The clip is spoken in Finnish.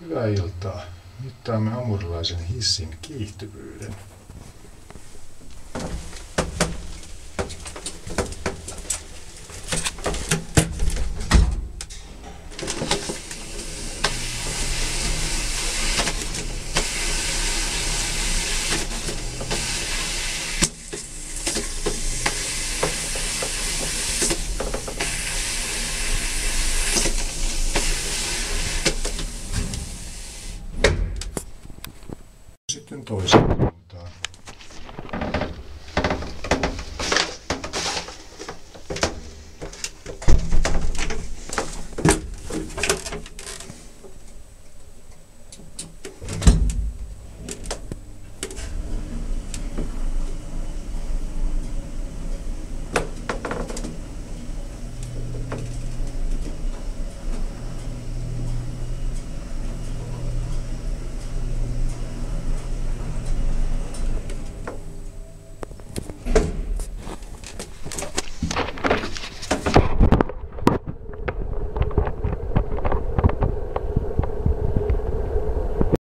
Hyvää iltaa. Mittaamme amurilaisen hissin kiihtyvyyden. tentou isso.